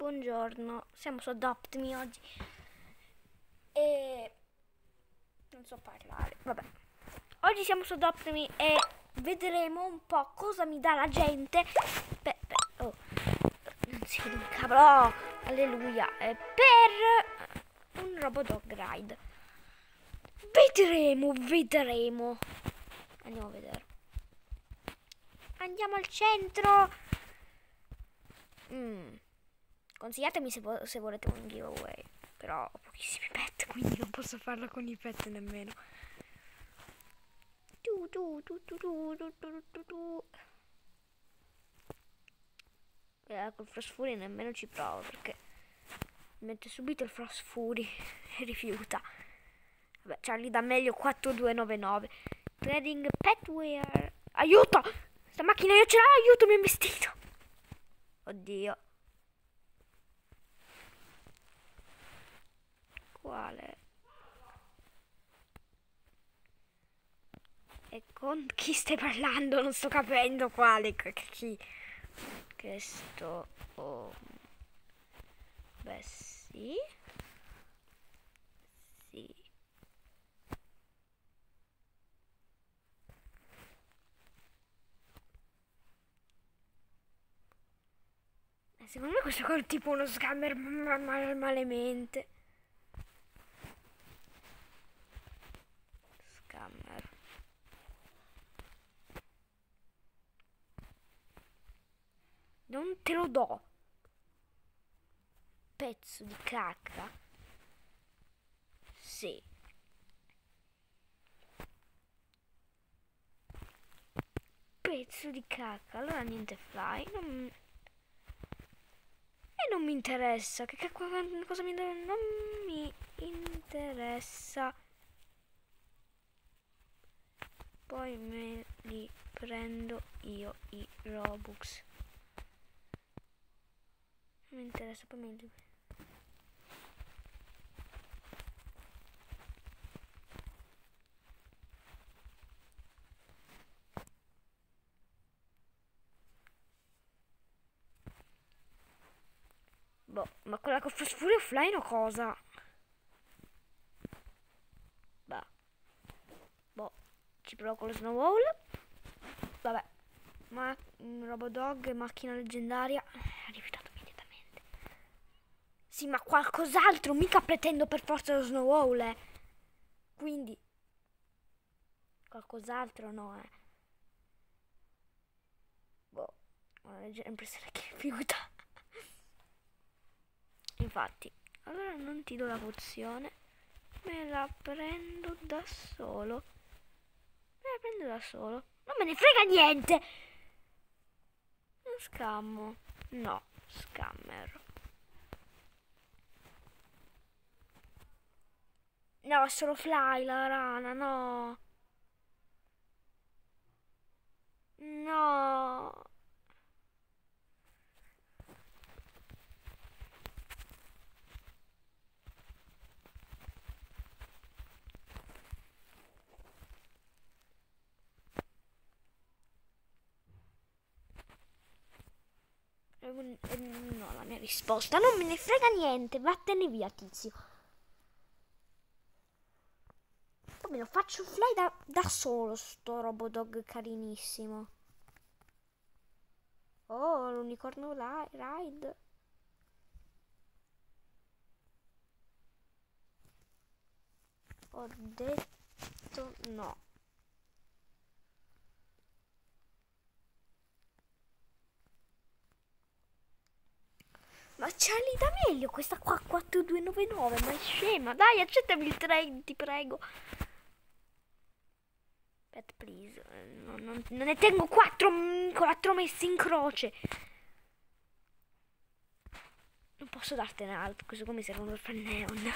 buongiorno. Siamo su Adopt Me oggi. E non so parlare. Vabbè. Oggi siamo su Adopt Me e vedremo un po' cosa mi dà la gente. Beh, beh, oh. Non si vede un cavolo. Oh, alleluia. Eh, per un Robodog Ride. Vedremo, vedremo. Andiamo a vedere. Andiamo al centro. Mm. Consigliatemi se, vo se, volete un giveaway. Però ho pochissimi pet, quindi non posso farlo con i pet nemmeno. Tu, tu, tu, tu, tu, tu, tu, tu, tu. Eh, col Frost Fury nemmeno ci provo perché mette subito il Frost Fury e rifiuta. Vabbè, Charlie dà meglio 4299. Trading Petware. Aiuto! Sta macchina io ce l'ho, aiuto, mi ha investito. Oddio. Quale? E con chi stai parlando? Non sto capendo quale. Chi? Questo. Oh. Beh, sì. Sì. Secondo me questo è tipo uno scammer ma ma malemente. Scammer. Non te lo do. Pezzo di cacca. Sì. Pezzo di cacca. Allora niente fly. Non non mi interessa. Che, che cosa mi deve? Non mi interessa. Poi me li prendo io i Robux. Mi interessa, poi me li Boh, ma quella con fosfuri offline o cosa? Bah. Boh, ci provo con lo Snowball. Vabbè. Ma Robodog, macchina leggendaria. Sì, ma qualcos'altro. Mica pretendo per forza lo Snowball, eh. Quindi. Qualcos'altro no, eh. Boh. Ho l'impressione che rifiuta. Infatti, allora non ti do la pozione, me la prendo da solo. Me la prendo da solo. Non me ne frega niente! Non scammo. No, scammer. No, solo fly la rana, no. No. no, la mia risposta non me ne frega niente, vattene via tizio. Poi me lo faccio fly da, da solo sto Robodog carinissimo. Oh, l'unicorno ride. Ho detto no. Ma Charlie da meglio questa qua 4299, ma è scema. Dai, accettami il trade, ti prego. Pet, please. Non, non, non ne tengo quattro, quattro messi in croce. Non posso dartene altro, questo come servono per fare neon.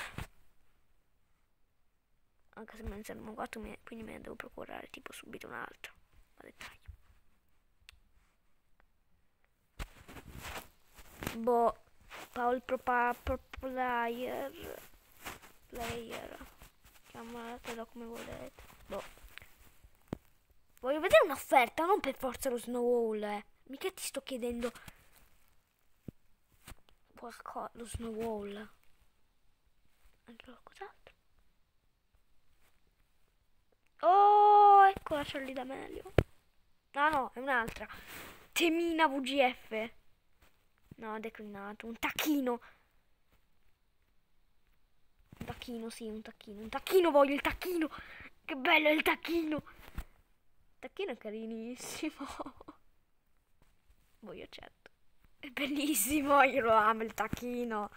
Anche se me ne servono quattro, quindi me ne devo procurare tipo subito un altro. A dettaglio. Boh. Paul Pro, Pro Player Player chiamatelo come volete boh. Voglio vedere un'offerta non per forza lo Snowball eh. mica ti sto chiedendo qualcosa, lo snowball. Anche qualcos'altro. Oh, ecco la Charlie D'Amelio. No, no, è un'altra. Temina VGF. No, declinato. Un tacchino. Un tacchino, sì, un tacchino. Un tacchino voglio il tacchino. Che bello il tacchino. Tacchino è carinissimo. Voglio certo. È bellissimo, io lo amo il tacchino.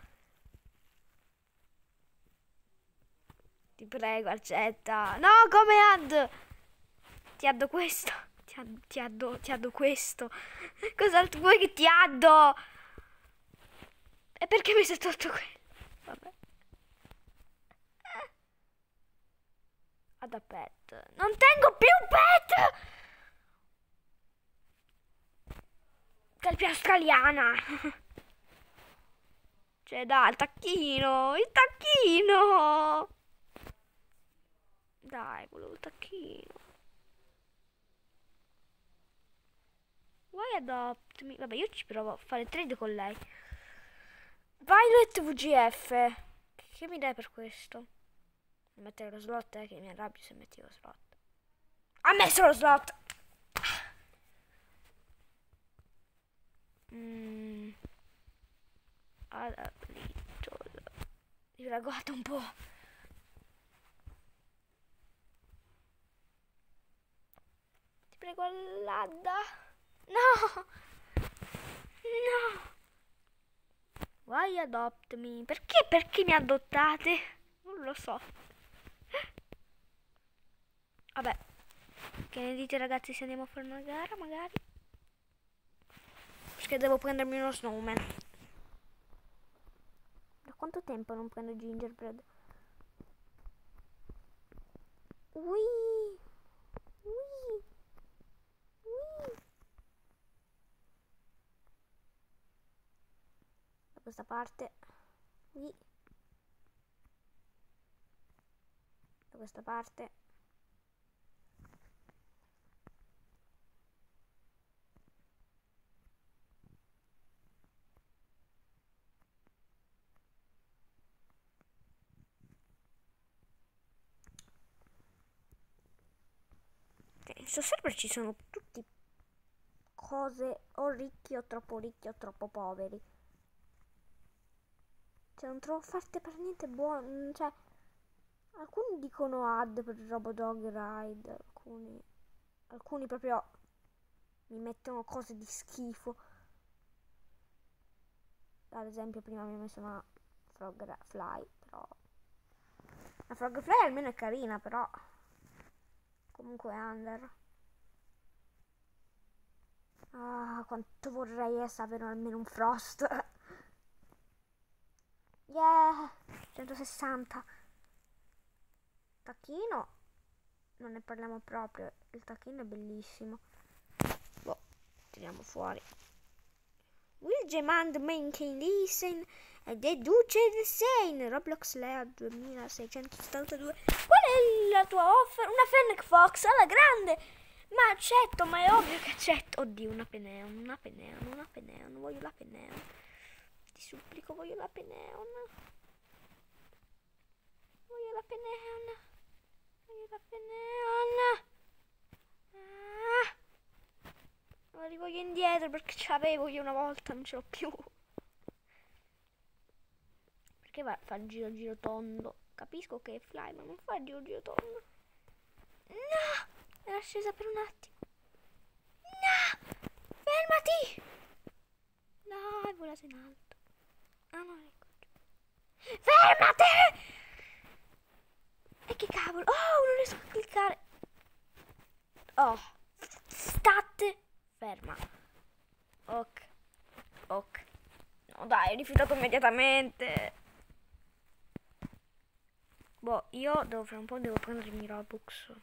Ti prego, accetta. No, come ad? Ti addo questo. Ti addo, ti addo, ti addo questo. Cos'altro vuoi che ti addo? E perché mi sei tolto quello? Vabbè. Ad pet. Non tengo più pet! Calpia australiana. Cioè, dai, il tacchino, il tacchino. Dai, volevo il tacchino. Vuoi adopt me? Vabbè, io ci provo a fare trade con lei. Violet VGF. Che mi dai per questo? Mettere lo slot, eh, che mi arrabbio se metti lo slot. Ha messo lo slot! Allora, little. Io la un po'. Ti prego, Ladda. No! No! Why adopt me? Perché? Perché mi adottate? Non lo so. Vabbè. Che ne dite ragazzi se andiamo a fare una gara magari? Perché devo prendermi uno snowman. Da quanto tempo non prendo gingerbread? Ui! Ui! Ui! Da questa parte. Ui! Da questa parte. Questo server ci sono tutti cose o ricchi o troppo ricchi o troppo poveri. Cioè non trovo offerte per niente buone, cioè alcuni dicono ad per Robodog Ride, alcuni alcuni proprio mi mettono cose di schifo. Ad esempio prima mi ha messo una Frog Fly, però la Frog Fly almeno è carina, però comunque under. Ah, quanto vorrei avere almeno un frost. Yeah, 160. Tacchino, non ne parliamo proprio. Il tacchino è bellissimo. Boh, tiriamo fuori. Will demand maintain listen e deduce the sane. Roblox Lea 2672. Qual è la tua offer? Una Fennec Fox alla grande. Ma accetto, ma è ovvio che accetto. Oddio, una Peneon, una Peneon, una Peneon. Voglio la Peneon. Ti supplico, voglio la Peneon. Voglio la Peneon. Voglio la Peneon. Ah. La rivoglio indietro perché ce l'avevo io una volta, non ce l'ho più. Perché va, fa il giro giro tondo? Capisco che è fly, ma non fa giro giro tondo. No! Era scesa per un attimo. No! Fermati! No, è volato in alto. Ah no, ecco. Fermati! E che cavolo? Oh, non riesco a cliccare. Oh. State ferma. Ok. Ok. No, dai, rifiutato immediatamente. Boh, io devo fare un po', devo prendermi Robux.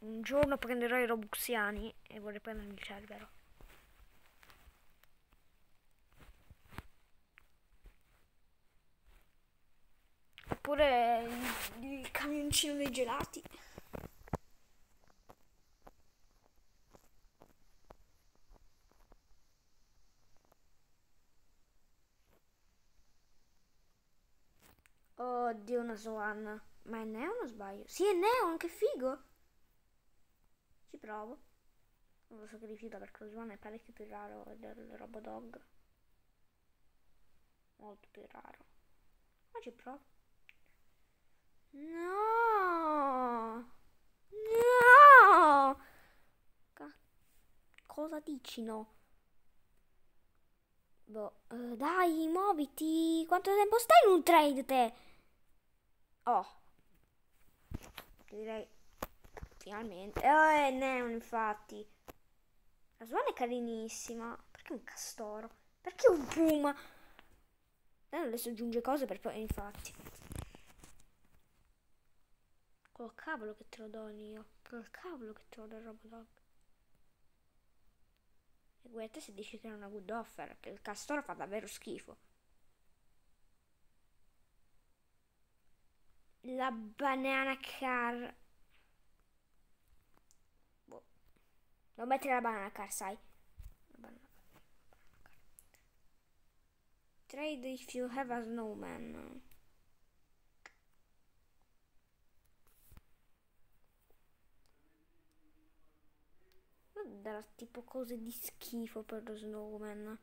Un giorno prenderò i Robuxiani e vorrei prendermi il Cerbero. Oppure il, il camioncino dei gelati. Oddio, una Swan. Ma è Neon o sbaglio? Sì, è Neon, che figo! Ci provo. Non lo so che rifiuta perché lo Swan è parecchio più raro del Robodog. Molto più raro. Ma ci provo. No! No! Cosa dici no? Boh, uh, dai, muoviti! Quanto tempo stai in un trade te? Oh. Direi finalmente. Eh, Neon, infatti. La Swan è carinissima. Perché un castoro? Perché un puma? Eh, adesso aggiunge cose per poi, infatti. Col cavolo che te lo do io. Col cavolo che te lo do il Robodog. E guarda se dici che è una good offer, che il castoro fa davvero schifo. La banana car. Boh. Devo mettere la banana car, sai. Banana. Trade if you have a snowman. darà tipo cose di schifo per lo snowman.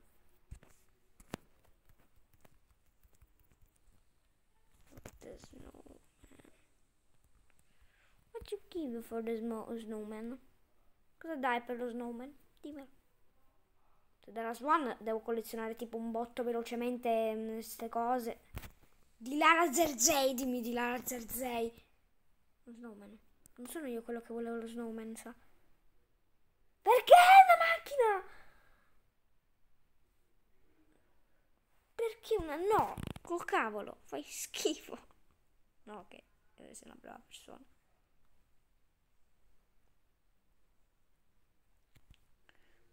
The snowman. What you give for the snowman? Cosa dai per lo snowman? Dimmelo. Se dalla Swan devo collezionare tipo un botto velocemente queste mm, cose. Di Lara Zerzei, dimmi di Lara Zerzei. Lo snowman. Non sono io quello che volevo lo snowman, sa. Perché una macchina? Perché una... No, col cavolo, fai schifo. No, ok, deve essere una brava persona.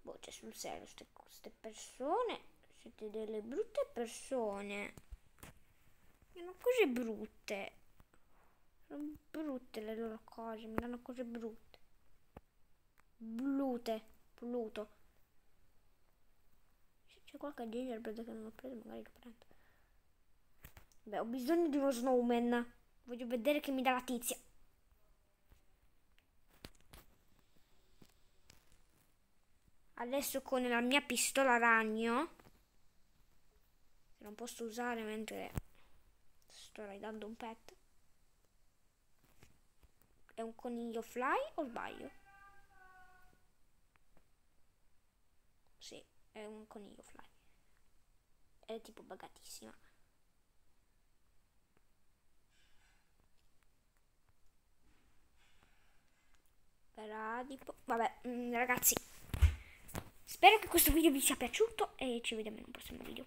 Boh, c'è sul serio, queste persone, siete delle brutte persone. Sono cose brutte. Sono brutte le loro cose, mi danno cose brutte. Blute. Pluto. Se c'è qualche gingerbread che non ho preso, magari lo prendo. Beh, ho bisogno di uno snowman. Voglio vedere che mi dà la tizia. Adesso con la mia pistola ragno, che non posso usare mentre sto raidando un pet. È un coniglio fly o sbaglio? Sì, è un coniglio fly. È tipo bagatissima. Vabbè, mm, ragazzi. Spero che questo video vi sia piaciuto e ci vediamo in un prossimo video.